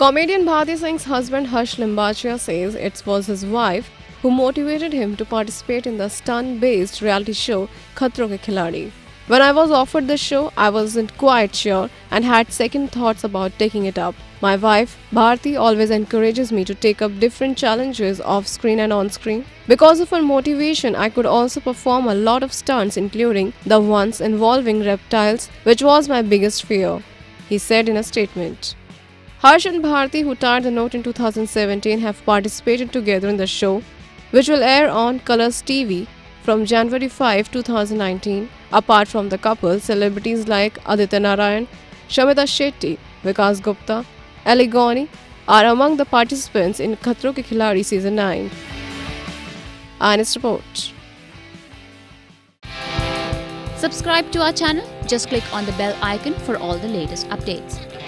Comedian Bharti Singh's husband Harsh Limbachiyaa says it was his wife who motivated him to participate in the stunt-based reality show Khatron Ke Khiladi. When I was offered the show, I wasn't quite sure and had second thoughts about taking it up. My wife, Bharti, always encourages me to take up different challenges off screen and on screen. Because of her motivation, I could also perform a lot of stunts, including the ones involving reptiles, which was my biggest fear, he said in a statement. Harsh and Bharti, who tied the note in 2017, have participated together in the show, which will air on Colors TV from January 5, 2019. Apart from the couple, celebrities like Aditya Narayan, Shamita Shetty, Vikas Gupta, Aly Goni are among the participants in Khatron Ke Khiladi Season 9. Honest Report. Subscribe to our channel. Just click on the bell icon for all the latest updates.